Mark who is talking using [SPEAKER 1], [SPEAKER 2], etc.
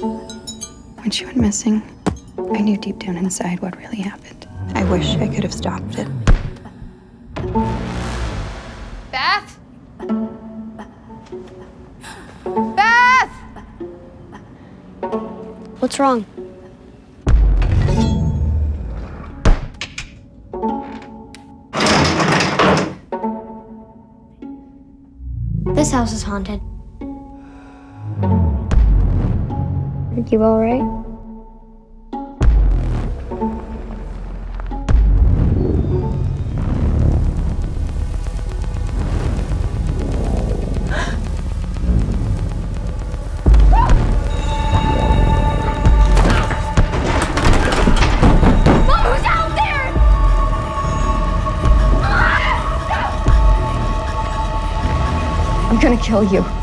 [SPEAKER 1] When she went missing, I knew deep down inside what really happened. I wish I could have stopped it.
[SPEAKER 2] Beth? Beth!
[SPEAKER 3] What's wrong? This house is haunted. You all right?
[SPEAKER 2] Who's out there?
[SPEAKER 1] I'm gonna kill you.